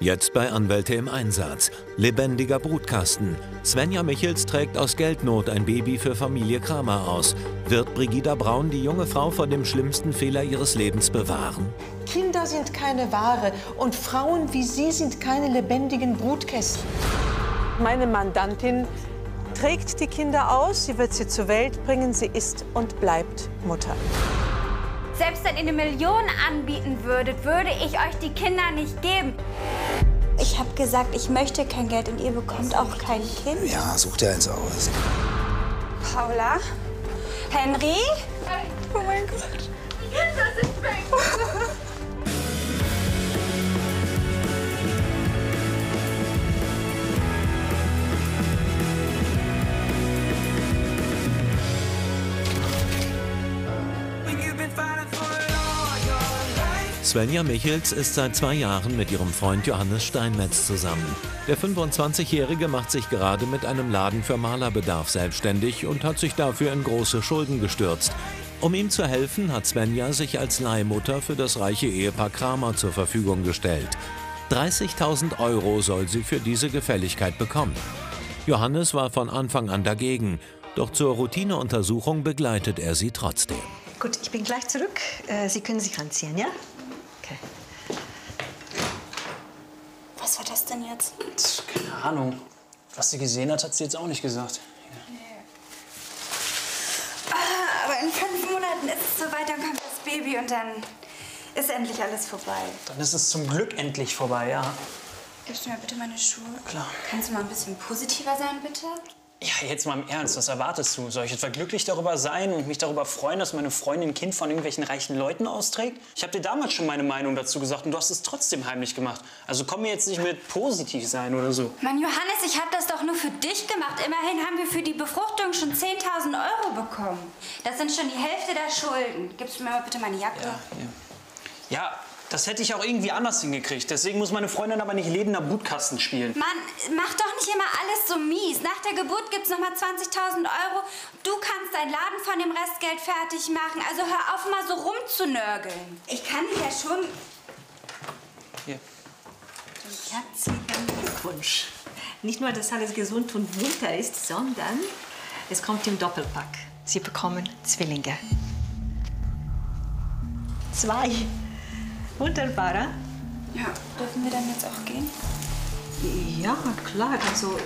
Jetzt bei Anwälte im Einsatz. Lebendiger Brutkasten. Svenja Michels trägt aus Geldnot ein Baby für Familie Kramer aus. Wird Brigida Braun die junge Frau vor dem schlimmsten Fehler ihres Lebens bewahren? Kinder sind keine Ware und Frauen wie Sie sind keine lebendigen Brutkästen. Meine Mandantin trägt die Kinder aus, sie wird sie zur Welt bringen, sie ist und bleibt Mutter. Selbst wenn ihr eine Million anbieten würdet, würde ich euch die Kinder nicht geben. Ich habe gesagt, ich möchte kein Geld und ihr bekommt auch kein Kind. Ja, such dir eins aus. Paula? Henry? Oh mein Gott. Svenja Michels ist seit zwei Jahren mit ihrem Freund Johannes Steinmetz zusammen. Der 25-Jährige macht sich gerade mit einem Laden für Malerbedarf selbstständig und hat sich dafür in große Schulden gestürzt. Um ihm zu helfen, hat Svenja sich als Leihmutter für das reiche Ehepaar Kramer zur Verfügung gestellt. 30.000 Euro soll sie für diese Gefälligkeit bekommen. Johannes war von Anfang an dagegen, doch zur Routineuntersuchung begleitet er sie trotzdem. Gut, ich bin gleich zurück. Äh, Sie können sich anziehen, ja? Okay. Was war das denn jetzt? Keine Ahnung. Was sie gesehen hat, hat sie jetzt auch nicht gesagt. Ah, aber in fünf Monaten ist es soweit, dann kommt das Baby und dann ist endlich alles vorbei. Dann ist es zum Glück endlich vorbei, ja. Gibst du mir bitte meine Schuhe? Klar. Kannst du mal ein bisschen positiver sein, bitte? Ja, jetzt mal im Ernst, was erwartest du? Soll ich etwa glücklich darüber sein und mich darüber freuen, dass meine Freundin ein Kind von irgendwelchen reichen Leuten austrägt? Ich habe dir damals schon meine Meinung dazu gesagt und du hast es trotzdem heimlich gemacht. Also komm mir jetzt nicht mit positiv sein oder so. Mann, Johannes, ich habe das doch nur für dich gemacht. Immerhin haben wir für die Befruchtung schon 10.000 Euro bekommen. Das sind schon die Hälfte der Schulden. Gibst du mir mal bitte meine Jacke? Ja, Ja, das hätte ich auch irgendwie anders hingekriegt. Deswegen muss meine Freundin aber nicht lebender Brutkasten spielen. Mann, mach doch nicht immer alles so mies. Nach der Geburt gibt's noch mal 20.000 Euro. Du kannst deinen Laden von dem Restgeld fertig machen. Also hör auf, mal so rumzunörgeln. Ich kann dich ja schon... Hier. Herzlichen Glückwunsch. Nicht nur, dass alles gesund und munter ist, sondern es kommt im Doppelpack. Sie bekommen Zwillinge. Zwei. Wunderbarer. Ja, dürfen wir dann jetzt auch gehen? Ja, klar. Also,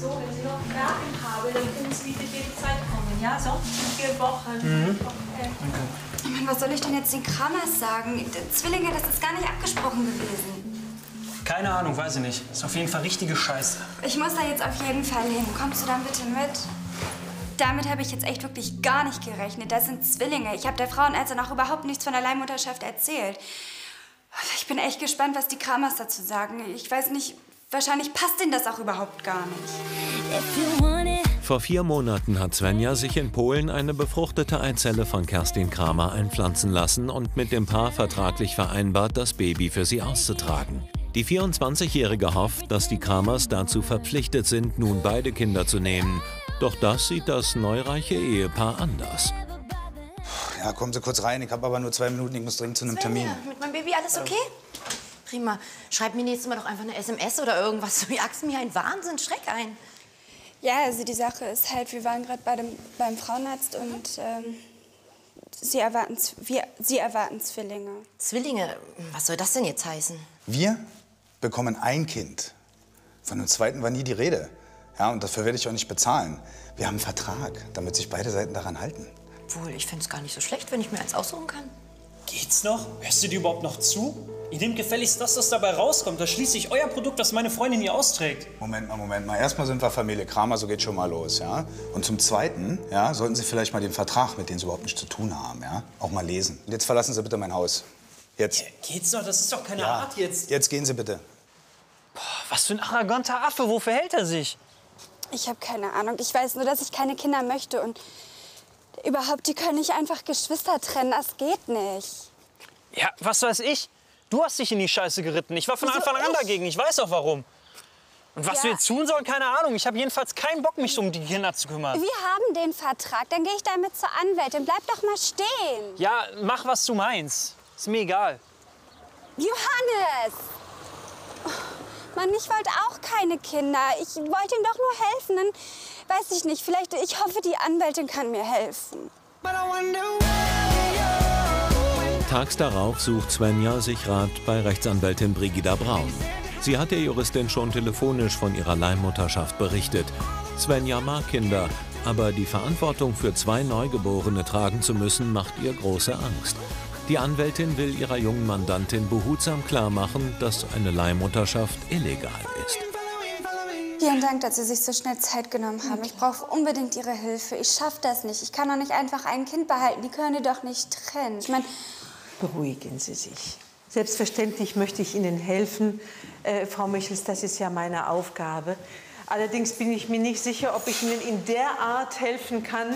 So, wenn Sie noch Fragen haben, dann können Sie bitte jederzeit kommen. Ja, in vier Wochen. Mhm. Okay. Oh Mann, was soll ich denn jetzt den Kramers sagen? Zwillinge, das ist gar nicht abgesprochen gewesen. Keine Ahnung, weiß ich nicht. Ist auf jeden Fall richtige Scheiße. Ich muss da jetzt auf jeden Fall hin. Kommst du dann bitte mit? Damit habe ich jetzt echt wirklich gar nicht gerechnet. Das sind Zwillinge. Ich habe der Frauenärztin auch überhaupt nichts von der Leihmutterschaft erzählt. Ich bin echt gespannt, was die Kramers dazu sagen. Ich weiß nicht, wahrscheinlich passt denen das auch überhaupt gar nicht. Vor vier Monaten hat Svenja sich in Polen eine befruchtete Eizelle von Kerstin Kramer einpflanzen lassen und mit dem Paar vertraglich vereinbart, das Baby für sie auszutragen. Die 24-Jährige hofft, dass die Kramers dazu verpflichtet sind, nun beide Kinder zu nehmen. Doch das sieht das neureiche Ehepaar anders. Ja, kommen Sie kurz rein. Ich habe aber nur zwei Minuten. Ich muss dringend zu einem Termin. Mit meinem Baby alles okay? Prima. Schreib mir nächstes Mal doch einfach eine SMS oder irgendwas. Du jagst mir einen Wahnsinnsschreck ein. Ja, also die Sache ist halt, wir waren gerade bei dem, beim Frauenarzt und ähm, sie, erwarten, wir, sie erwarten Zwillinge. Zwillinge? Was soll das denn jetzt heißen? Wir bekommen ein Kind. Von dem zweiten war nie die Rede. Ja, und dafür werde ich auch nicht bezahlen. Wir haben einen Vertrag, damit sich beide Seiten daran halten. Wohl, ich finde es gar nicht so schlecht, wenn ich mir eins aussuchen kann. Geht's noch? Hörst du dir überhaupt noch zu? Ihr nehmt gefälligst das, was dabei rauskommt. Das schließlich euer Produkt, das meine Freundin hier austrägt. Moment mal, Moment mal. Erstmal sind wir Familie Kramer, so geht schon mal los, ja? Und zum Zweiten, ja, sollten Sie vielleicht mal den Vertrag, mit dem Sie überhaupt nichts zu tun haben, ja, auch mal lesen. Und jetzt verlassen Sie bitte mein Haus. Jetzt. Geht's noch? Das ist doch keine Ja, Art jetzt. jetzt gehen Sie bitte. Was für ein arroganter Affe. Wo verhält er sich? Ich habe keine Ahnung. Ich weiß nur, dass ich keine Kinder möchte und überhaupt, die können nicht einfach Geschwister trennen. Das geht nicht. Ja, was weiß ich? Du hast dich in die Scheiße geritten. Ich war von Wieso Anfang an ich? dagegen. Ich weiß auch warum. Und was Ja. wir jetzt tun sollen, keine Ahnung. Ich habe jedenfalls keinen Bock, mich um die Kinder zu kümmern. Wir haben den Vertrag. Dann gehe ich damit zur Anwältin. Bleib doch mal stehen. Ja, mach, was du meinst. Ist mir egal. Johannes! Mann, ich wollte auch keine Kinder. Ich wollte ihm doch nur helfen. Dann weiß ich nicht, vielleicht, ich hoffe, die Anwältin kann mir helfen. Tags darauf sucht Svenja sich Rat bei Rechtsanwältin Brigida Braun. Sie hat der Juristin schon telefonisch von ihrer Leihmutterschaft berichtet. Svenja mag Kinder, aber die Verantwortung für zwei Neugeborene tragen zu müssen, macht ihr große Angst. Die Anwältin will ihrer jungen Mandantin behutsam klarmachen, dass eine Leihmutterschaft illegal ist. Vielen Dank, dass Sie sich so schnell Zeit genommen haben. Ich brauche unbedingt Ihre Hilfe. Ich schaffe das nicht. Ich kann doch nicht einfach ein Kind behalten. Die können die doch nicht trennen. Ich meine, Beruhigen Sie sich. Selbstverständlich möchte ich Ihnen helfen, äh, Frau Michels, das ist ja meine Aufgabe. Allerdings bin ich mir nicht sicher, ob ich Ihnen in der Art helfen kann,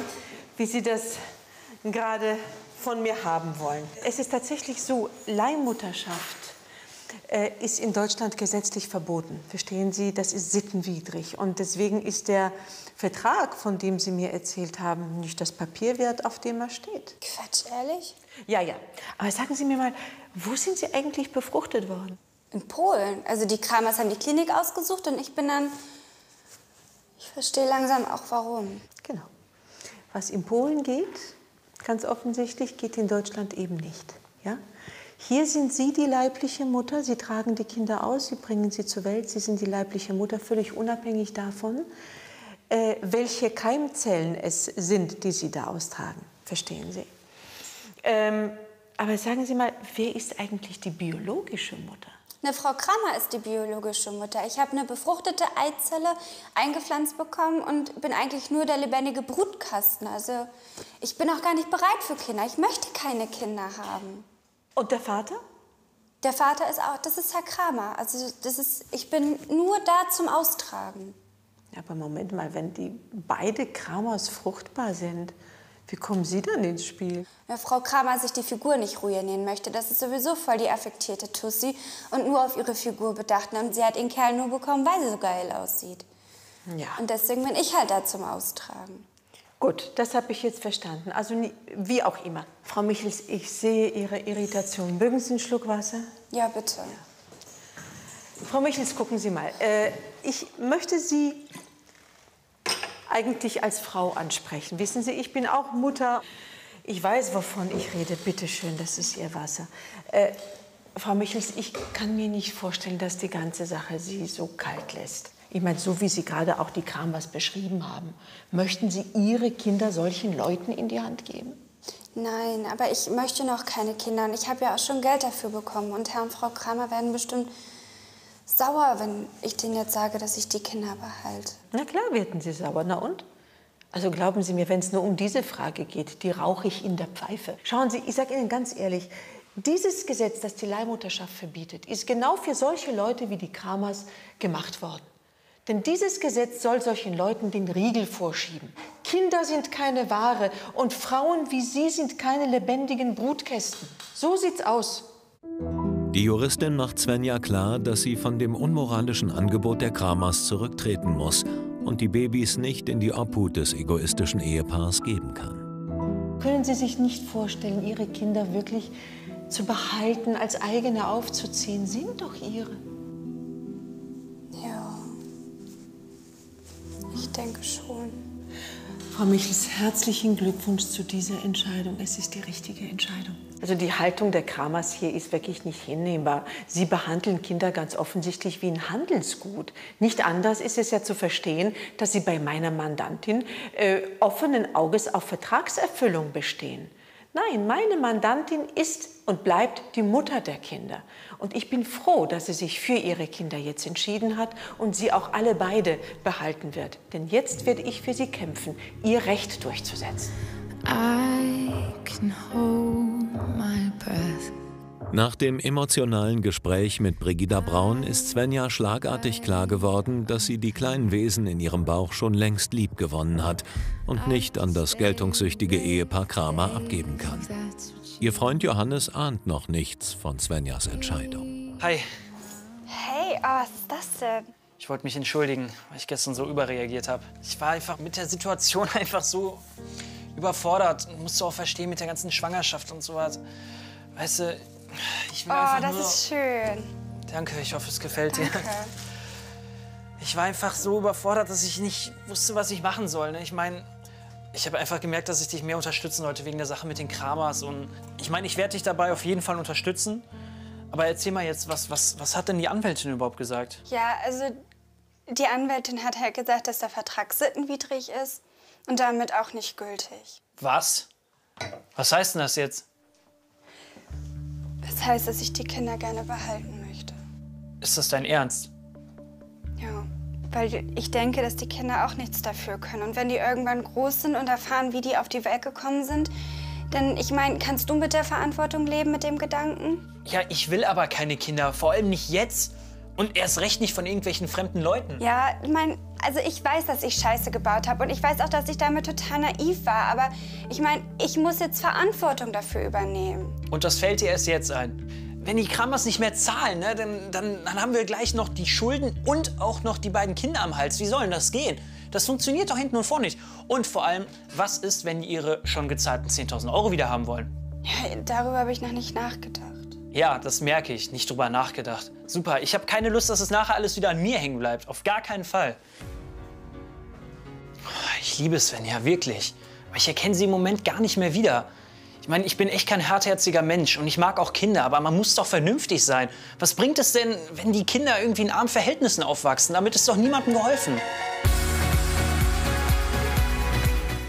wie Sie das gerade von mir haben wollen. Es ist tatsächlich so, Leihmutterschaft äh, ist in Deutschland gesetzlich verboten. Verstehen Sie, das ist sittenwidrig. Und deswegen ist der Vertrag, von dem Sie mir erzählt haben, nicht das Papier wert, auf dem er steht. Quatsch, ehrlich? Ja, ja. Aber sagen Sie mir mal, wo sind Sie eigentlich befruchtet worden? In Polen. Also die Kramers haben die Klinik ausgesucht und ich bin dann... Ich verstehe langsam auch, warum. Genau. Was in Polen geht, ganz offensichtlich, geht in Deutschland eben nicht. Ja? Hier sind Sie die leibliche Mutter, Sie tragen die Kinder aus, Sie bringen sie zur Welt, Sie sind die leibliche Mutter, völlig unabhängig davon, äh, welche Keimzellen es sind, die Sie da austragen. Verstehen Sie? Ähm, aber sagen Sie mal, wer ist eigentlich die biologische Mutter? Eine Frau Kramer ist die biologische Mutter. Ich habe eine befruchtete Eizelle eingepflanzt bekommen und bin eigentlich nur der lebendige Brutkasten. Also ich bin auch gar nicht bereit für Kinder. Ich möchte keine Kinder haben. Und der Vater? Der Vater ist auch, das ist Herr Kramer. Also das ist, ich bin nur da zum Austragen. Ja, aber Moment mal, wenn die beide Kramers fruchtbar sind, wie kommen Sie dann ins Spiel? Ja, Frau Kramer sich die Figur nicht ruinieren möchte. Das ist sowieso voll die affektierte Tussi und nur auf ihre Figur bedacht. Und sie hat den Kerl nur bekommen, weil sie so geil aussieht. Ja. Und deswegen bin ich halt da zum Austragen. Gut, das habe ich jetzt verstanden. Also wie auch immer. Frau Michels, ich sehe Ihre Irritation. Mögen Sie einen Schluck Wasser? Ja, bitte. Frau Michels, gucken Sie mal. Äh, ich möchte Sie eigentlich als Frau ansprechen. Wissen Sie, ich bin auch Mutter. Ich weiß, wovon ich rede. Bitte schön, das ist Ihr Wasser. Äh, Frau Michels, ich kann mir nicht vorstellen, dass die ganze Sache Sie so kalt lässt. Ich meine, so wie Sie gerade auch die Kramers beschrieben haben. Möchten Sie Ihre Kinder solchen Leuten in die Hand geben? Nein, aber ich möchte noch keine Kinder und ich habe ja auch schon Geld dafür bekommen. Und Herr und Frau Kramer werden bestimmt sauer, wenn ich denen jetzt sage, dass ich die Kinder behalte. Na klar werden Sie sauer. Na und? Also glauben Sie mir, wenn es nur um diese Frage geht, die rauche ich in der Pfeife. Schauen Sie, ich sage Ihnen ganz ehrlich, dieses Gesetz, das die Leihmutterschaft verbietet, ist genau für solche Leute wie die Kramers gemacht worden. Denn dieses Gesetz soll solchen Leuten den Riegel vorschieben. Kinder sind keine Ware und Frauen wie Sie sind keine lebendigen Brutkästen. So sieht's aus. Die Juristin macht Svenja klar, dass sie von dem unmoralischen Angebot der Kramers zurücktreten muss und die Babys nicht in die Obhut des egoistischen Ehepaars geben kann. Können Sie sich nicht vorstellen, Ihre Kinder wirklich zu behalten, als eigene aufzuziehen? Sind doch Ihre. Ja. Ich denke schon. Frau Michels, herzlichen Glückwunsch zu dieser Entscheidung. Es ist die richtige Entscheidung. Also die Haltung der Kramers hier ist wirklich nicht hinnehmbar. Sie behandeln Kinder ganz offensichtlich wie ein Handelsgut. Nicht anders ist es ja zu verstehen, dass Sie bei meiner Mandantin äh, offenen Auges auf Vertragserfüllung bestehen. Nein, meine Mandantin ist und bleibt die Mutter der Kinder. Und ich bin froh, dass sie sich für ihre Kinder jetzt entschieden hat und sie auch alle beide behalten wird. Denn jetzt werde ich für sie kämpfen, ihr Recht durchzusetzen. I Nach dem emotionalen Gespräch mit Brigida Braun ist Svenja schlagartig klar geworden, dass sie die kleinen Wesen in ihrem Bauch schon längst lieb gewonnen hat und nicht an das geltungssüchtige Ehepaar Kramer abgeben kann. Ihr Freund Johannes ahnt noch nichts von Svenjas Entscheidung. Hi, Hey, oh, was ist das denn? ich wollte mich entschuldigen, weil ich gestern so überreagiert habe. Ich war einfach mit der Situation einfach so überfordert. Musst du auch verstehen mit der ganzen Schwangerschaft und sowas. Weißt du, ich will Oh, das nur... ist schön. Danke, ich hoffe, es gefällt dir. Ich war einfach so überfordert, dass ich nicht wusste, was ich machen soll. Ne? Ich meine, ich habe einfach gemerkt, dass ich dich mehr unterstützen sollte wegen der Sache mit den Kramers. Und ich meine, ich werde dich dabei auf jeden Fall unterstützen. Aber erzähl mal jetzt, was, was, was hat denn die Anwältin überhaupt gesagt? Ja, also die Anwältin hat halt gesagt, dass der Vertrag sittenwidrig ist und damit auch nicht gültig. Was? Was heißt denn das jetzt? Das heißt, dass ich die Kinder gerne behalten möchte. Ist das dein Ernst? Ja, weil ich denke, dass die Kinder auch nichts dafür können. Und wenn die irgendwann groß sind und erfahren, wie die auf die Welt gekommen sind, dann, ich meine, kannst du mit der Verantwortung leben, mit dem Gedanken? Ja, ich will aber keine Kinder, vor allem nicht jetzt. Und erst recht nicht von irgendwelchen fremden Leuten. Ja, ich meine, also ich weiß, dass ich Scheiße gebaut habe und ich weiß auch, dass ich damit total naiv war. Aber ich meine, ich muss jetzt Verantwortung dafür übernehmen. Und das fällt dir erst jetzt ein. Wenn die Kramers nicht mehr zahlen, ne, dann, dann, dann haben wir gleich noch die Schulden und auch noch die beiden Kinder am Hals. Wie soll das gehen? Das funktioniert doch hinten und vorne nicht. Und vor allem, was ist, wenn die ihre schon gezahlten 10.000 Euro wieder haben wollen? Ja, darüber habe ich noch nicht nachgedacht. Ja, das merke ich. Nicht drüber nachgedacht. Super, ich habe keine Lust, dass es nachher alles wieder an mir hängen bleibt. Auf gar keinen Fall. Ich liebe Svenja, wirklich. Aber ich erkenne sie im Moment gar nicht mehr wieder. Ich meine, ich bin echt kein hartherziger Mensch und ich mag auch Kinder, aber man muss doch vernünftig sein. Was bringt es denn, wenn die Kinder irgendwie in armen Verhältnissen aufwachsen? Damit ist doch niemandem geholfen.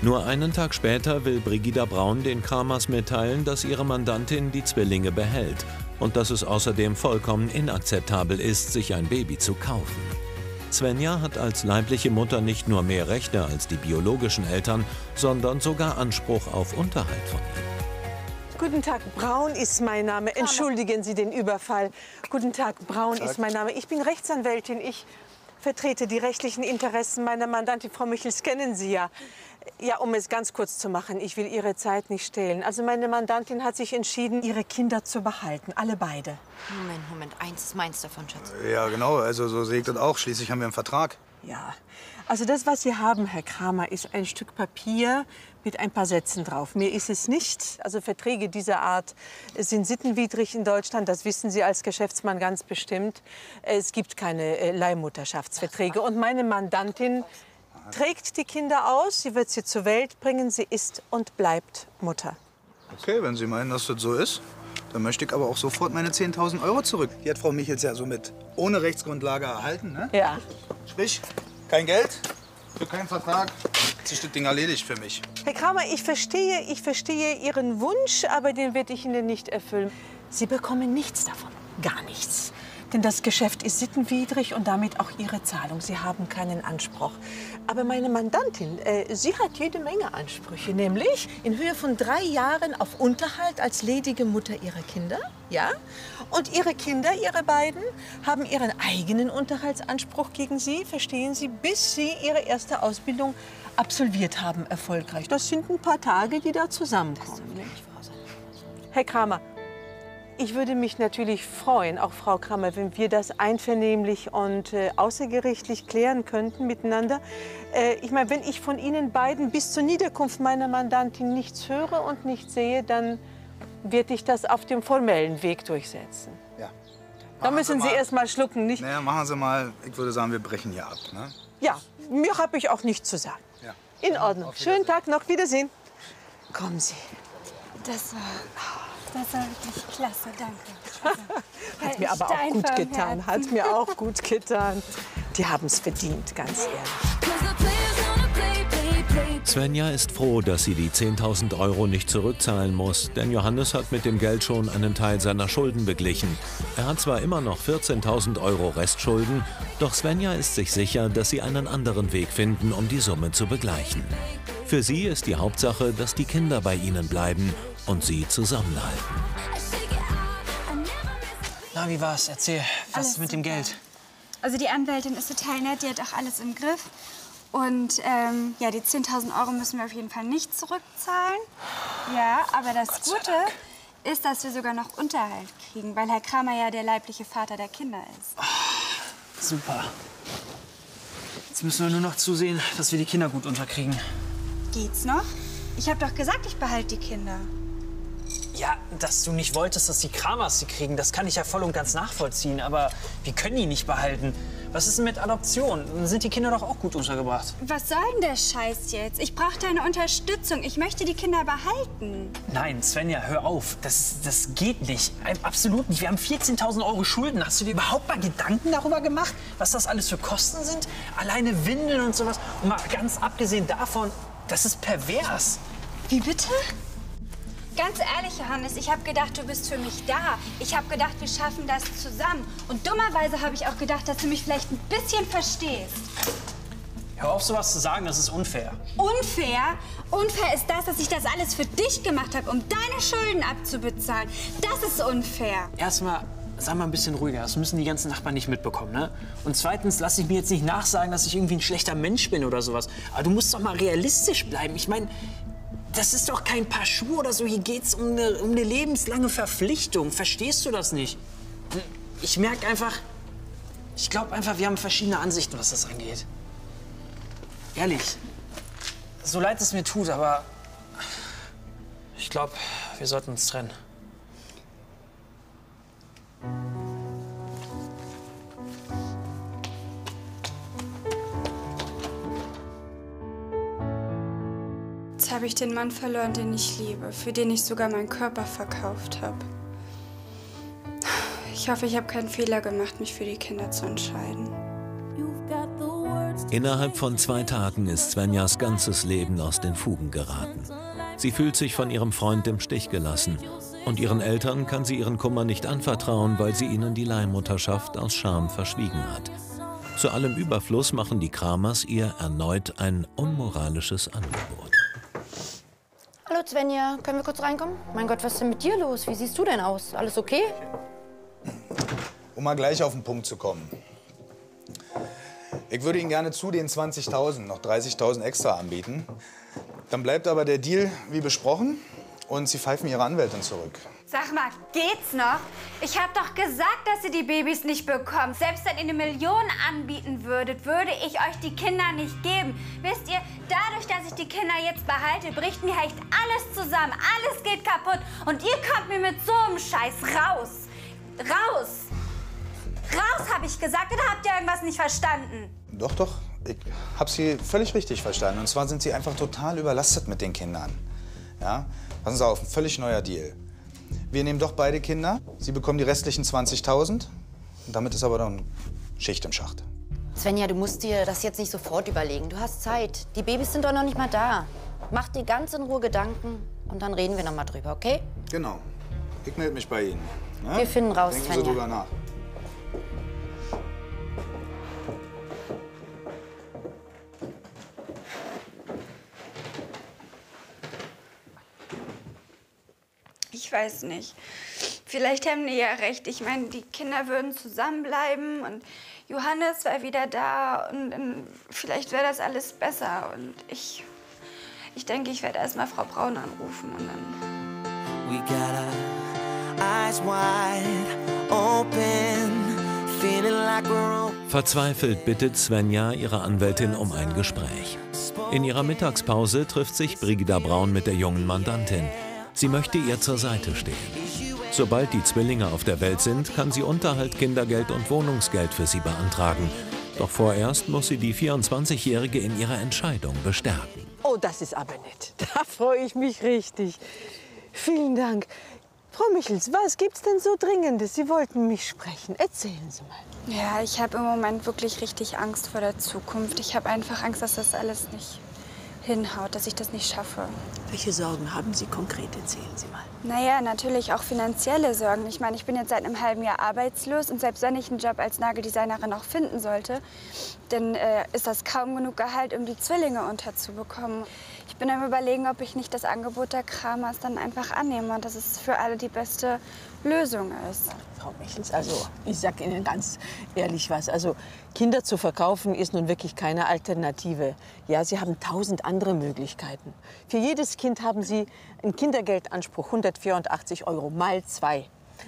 Nur einen Tag später will Brigida Braun den Kramers mitteilen, dass ihre Mandantin die Zwillinge behält und dass es außerdem vollkommen inakzeptabel ist, sich ein Baby zu kaufen. Svenja hat als leibliche Mutter nicht nur mehr Rechte als die biologischen Eltern, sondern sogar Anspruch auf Unterhalt von ihnen. Guten Tag, Braun ist mein Name. Entschuldigen Sie den Überfall. Guten Tag, Braun ist mein Name. Ich bin Rechtsanwältin. Ich vertrete die rechtlichen Interessen meiner Mandantin. Frau Michels kennen Sie ja. Ja, um es ganz kurz zu machen, ich will Ihre Zeit nicht stehlen. Also meine Mandantin hat sich entschieden, ihre Kinder zu behalten, alle beide. Moment, Moment. Eins ist meins davon, Schatz. Ja, genau. Also so sehe ich das auch. Schließlich haben wir einen Vertrag. Ja, also das, was Sie haben, Herr Kramer, ist ein Stück Papier mit ein paar Sätzen drauf. Mir ist es nicht. Also Verträge dieser Art sind sittenwidrig in Deutschland. Das wissen Sie als Geschäftsmann ganz bestimmt. Es gibt keine äh, Leihmutterschaftsverträge. Und meine Mandantin trägt die Kinder aus, sie wird sie zur Welt bringen, sie ist und bleibt Mutter. Okay, wenn Sie meinen, dass das so ist, dann möchte ich aber auch sofort meine 10.000 Euro zurück. Die hat Frau Michels ja somit ohne Rechtsgrundlage erhalten, ne? Ja. Sprich, kein Geld für keinen Vertrag. Jetzt ist das Ding erledigt für mich. Herr Kramer, ich verstehe, ich verstehe Ihren Wunsch, aber den werde ich Ihnen nicht erfüllen. Sie bekommen nichts davon, gar nichts. Denn das Geschäft ist sittenwidrig und damit auch Ihre Zahlung. Sie haben keinen Anspruch. Aber meine Mandantin, äh, sie hat jede Menge Ansprüche, nämlich in Höhe von drei Jahren auf Unterhalt als ledige Mutter ihrer Kinder. Ja? Und ihre Kinder, ihre beiden, haben ihren eigenen Unterhaltsanspruch gegen sie, verstehen Sie, bis sie ihre erste Ausbildung absolviert haben, erfolgreich. Das sind ein paar Tage, die da zusammenkommen. Herr Kramer, ich würde mich natürlich freuen, auch Frau Kramer, wenn wir das einvernehmlich und äh, außergerichtlich klären könnten miteinander. Äh, ich meine, wenn ich von Ihnen beiden bis zur Niederkunft meiner Mandantin nichts höre und nichts sehe, dann werde ich das auf dem formellen Weg durchsetzen. Ja. Da müssen Sie Sie erst mal schlucken, nicht? Naja, machen Sie mal. Ich würde sagen, wir brechen hier ab. Ne? Ja, mir habe ich auch nichts zu sagen. Ja. In Ordnung. Schönen Tag noch. Wiedersehen. Kommen Sie. Das war, das war wirklich klasse, danke. Hat mir aber auch gut getan. Hat mir auch gut getan. Die haben es verdient, ganz ehrlich. Svenja ist froh, dass sie die 10.000 Euro nicht zurückzahlen muss, denn Johannes hat mit dem Geld schon einen Teil seiner Schulden beglichen. Er hat zwar immer noch 14.000 Euro Restschulden, doch Svenja ist sich sicher, dass sie einen anderen Weg finden, um die Summe zu begleichen. Für sie ist die Hauptsache, dass die Kinder bei ihnen bleiben und sie zusammenhalten. Na, wie war's? Erzähl, was Alles mit dem super. Geld? Also die Anwältin ist total nett, die hat auch alles im Griff. Und ähm, ja, die 10.000 Euro müssen wir auf jeden Fall nicht zurückzahlen. Ja, aber das Gute ist, dass wir sogar noch Unterhalt kriegen, weil Herr Kramer ja der leibliche Vater der Kinder ist. Super. Jetzt müssen wir nur noch zusehen, dass wir die Kinder gut unterkriegen. Geht's noch? Ich habe doch gesagt, ich behalte die Kinder. Ja, dass du nicht wolltest, dass die Kramers sie kriegen, das kann ich ja voll und ganz nachvollziehen. Aber wir können die nicht behalten. Was ist denn mit Adoption? Dann sind die Kinder doch auch gut untergebracht. Was soll denn der Scheiß jetzt? Ich brauche deine Unterstützung. Ich möchte die Kinder behalten. Nein, Svenja, hör auf. Das, das geht nicht. Absolut nicht. Wir haben 14.000 Euro Schulden. Hast du dir überhaupt mal Gedanken darüber gemacht, was das alles für Kosten sind? Alleine Windeln und sowas. Und mal ganz abgesehen davon, das ist pervers. Wie bitte? Ganz ehrlich, Johannes, ich habe gedacht, du bist für mich da. Ich habe gedacht, wir schaffen das zusammen. Und dummerweise habe ich auch gedacht, dass du mich vielleicht ein bisschen verstehst. Hör auf, sowas zu sagen. Das ist unfair. Unfair? Unfair ist das, dass ich das alles für dich gemacht habe, um deine Schulden abzubezahlen. Das ist unfair. Erstmal, sei mal ein bisschen ruhiger. Das müssen die ganzen Nachbarn nicht mitbekommen, ne? Und zweitens, lass ich mir jetzt nicht nachsagen, dass ich irgendwie ein schlechter Mensch bin oder sowas. Aber du musst doch mal realistisch bleiben. Ich meine, das ist doch kein Paar Schuhe oder so. Hier geht's um eine, um eine lebenslange Verpflichtung. Verstehst du das nicht? Ich merke einfach, ich glaube einfach, wir haben verschiedene Ansichten, was das angeht. Ehrlich. So leid es mir tut, aber ich glaube, wir sollten uns trennen. Habe ich den Mann verloren, den ich liebe, für den ich sogar meinen Körper verkauft habe. Ich hoffe, ich habe keinen Fehler gemacht, mich für die Kinder zu entscheiden. Innerhalb von zwei Tagen ist Svenjas ganzes Leben aus den Fugen geraten. Sie fühlt sich von ihrem Freund im Stich gelassen. Und ihren Eltern kann sie ihren Kummer nicht anvertrauen, weil sie ihnen die Leihmutterschaft aus Scham verschwiegen hat. Zu allem Überfluss machen die Kramers ihr erneut ein unmoralisches Angebot. Hallo Svenja, können wir kurz reinkommen? Mein Gott, was ist denn mit dir los? Wie siehst du denn aus? Alles okay? Um mal gleich auf den Punkt zu kommen. Ich würde Ihnen gerne zu den 20.000 noch 30.000 extra anbieten. Dann bleibt aber der Deal wie besprochen und Sie pfeifen Ihre Anwältin zurück. Sag mal, geht's noch? Ich hab doch gesagt, dass ihr die Babys nicht bekommt. Selbst wenn ihr eine Million anbieten würdet, würde ich euch die Kinder nicht geben. Wisst ihr, dadurch, dass ich die Kinder jetzt behalte, bricht mir echt alles zusammen. Alles geht kaputt. Und ihr kommt mir mit so einem Scheiß raus. Raus! Raus, habe ich gesagt. Oder habt ihr irgendwas nicht verstanden? Doch, doch, ich habe Sie völlig richtig verstanden. Und zwar sind Sie einfach total überlastet mit den Kindern. Ja? Passen Sie auf, ein völlig neuer Deal. Wir nehmen doch beide Kinder. Sie bekommen die restlichen 20.000. Und damit ist aber dann Schicht im Schacht. Svenja, du musst dir das jetzt nicht sofort überlegen. Du hast Zeit. Die Babys sind doch noch nicht mal da. Mach dir ganz in Ruhe Gedanken und dann reden wir noch mal drüber, okay? Genau. Ich melde mich bei Ihnen. ne? Wir finden raus, Denken Sie Svenja. drüber nach. Ich weiß nicht. Vielleicht haben die ja recht. Ich meine, die Kinder würden zusammenbleiben und Johannes wäre wieder da und ähm, vielleicht wäre das alles besser. Und ich, ich denke, ich werde erst mal Frau Braun anrufen und dann. We got our eyes wide open, feeling like we're on. Verzweifelt bittet Svenja ihre Anwältin um ein Gespräch. In ihrer Mittagspause trifft sich Brigida Braun mit der jungen Mandantin. Sie möchte ihr zur Seite stehen. Sobald die Zwillinge auf der Welt sind, kann sie Unterhalt, Kindergeld und Wohnungsgeld für sie beantragen. Doch vorerst muss sie die 24-Jährige in ihrer Entscheidung bestärken. Oh, das ist aber nett. Da freue ich mich richtig. Vielen Dank. Frau Michels, was gibt's denn so Dringendes? Sie wollten mich sprechen. Erzählen Sie mal. Ja, ich habe im Moment wirklich richtig Angst vor der Zukunft. Ich habe einfach Angst, dass das alles nicht hinhaut, dass ich das nicht schaffe. Welche Sorgen haben Sie konkret? Erzählen Sie mal. Naja, natürlich auch finanzielle Sorgen. Ich meine, ich bin jetzt seit einem halben Jahr arbeitslos und selbst wenn ich einen Job als Nageldesignerin auch finden sollte, dann äh, ist das kaum genug Gehalt, um die Zwillinge unterzubekommen. Ich bin am überlegen, ob ich nicht das Angebot der Kramers dann einfach annehme und dass es für alle die beste Lösung ist. Frau Michels, also ich sag Ihnen ganz ehrlich was. Also Kinder zu verkaufen ist nun wirklich keine Alternative. Ja, Sie haben tausend andere Möglichkeiten. Für jedes Kind haben Sie einen Kindergeldanspruch 184 Euro mal zwei.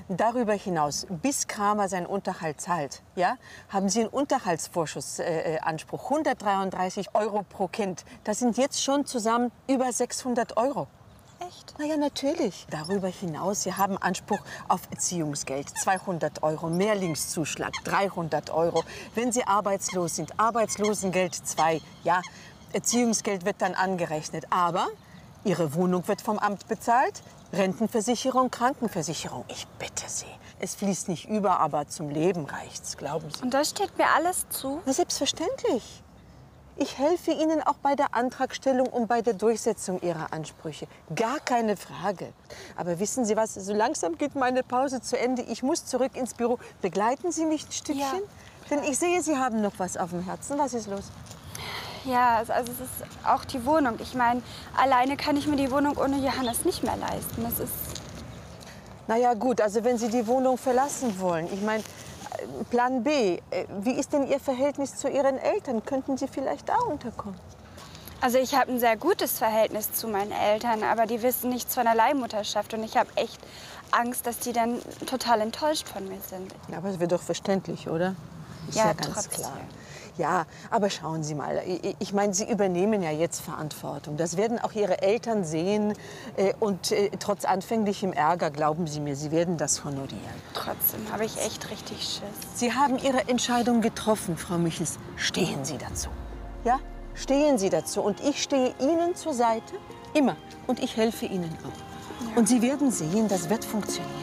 Darüber hinaus, bis Kramer seinen Unterhalt zahlt, ja, haben Sie einen Unterhaltsvorschussanspruch, äh, Anspruch, 133 Euro pro Kind. Das sind jetzt schon zusammen über 600 Euro. Echt? Na ja, natürlich. Darüber hinaus, Sie haben Anspruch auf Erziehungsgeld. 200 Euro, Mehrlingszuschlag, 300 Euro. Wenn Sie arbeitslos sind, Arbeitslosengeld 2. Ja, Erziehungsgeld wird dann angerechnet. Aber Ihre Wohnung wird vom Amt bezahlt, Rentenversicherung, Krankenversicherung. Ich bitte Sie. Es fließt nicht über, aber zum Leben reicht's, glauben Sie. Und das steht mir alles zu? Na, selbstverständlich. Ich helfe Ihnen auch bei der Antragstellung und bei der Durchsetzung Ihrer Ansprüche. Gar keine Frage. Aber wissen Sie was, so langsam geht meine Pause zu Ende. Ich muss zurück ins Büro. Begleiten Sie mich ein Stückchen? Denn ich sehe, Sie haben noch was auf dem Herzen. Was ist los? Ja, also es ist auch die Wohnung. Ich meine, alleine kann ich mir die Wohnung ohne Johannes nicht mehr leisten. Das ist Na ja, gut, also wenn Sie die Wohnung verlassen wollen. Ich meine, Plan B. äh, Wie ist denn Ihr Verhältnis zu Ihren Eltern? Könnten Sie vielleicht da unterkommen? Also ich habe ein sehr gutes Verhältnis zu meinen Eltern, aber die wissen nichts von der Leihmutterschaft und ich habe echt Angst, dass die dann total enttäuscht von mir sind. Ja, aber das wäre doch verständlich, oder? Ist Ja, ja, ganz trotzdem. klar. Ja, aber schauen Sie mal, ich, meine, Sie übernehmen ja jetzt Verantwortung. Das werden auch Ihre Eltern sehen. äh, Und äh, trotz anfänglichem Ärger, glauben Sie mir, Sie werden das honorieren. Trotzdem habe ich echt richtig Schiss. Sie haben Ihre Entscheidung getroffen, Frau Michels. Stehen Sie dazu. Ja, stehen Sie dazu. Und ich stehe Ihnen zur Seite, immer. Und ich helfe Ihnen auch. Und Sie werden sehen, das wird funktionieren.